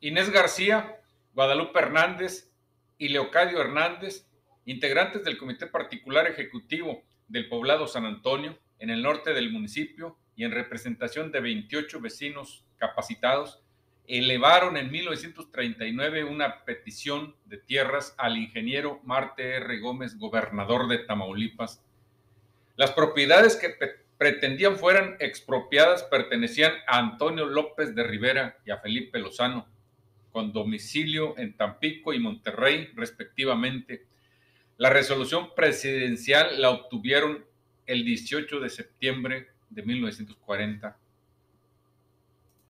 Inés García, Guadalupe Hernández y Leocadio Hernández, integrantes del Comité Particular Ejecutivo del Poblado San Antonio, en el norte del municipio y en representación de 28 vecinos capacitados, elevaron en 1939 una petición de tierras al ingeniero Marte R. Gómez, gobernador de Tamaulipas. Las propiedades que pretendían fueran expropiadas pertenecían a Antonio López de Rivera y a Felipe Lozano, con domicilio en Tampico y Monterrey, respectivamente. La resolución presidencial la obtuvieron el 18 de septiembre de 1940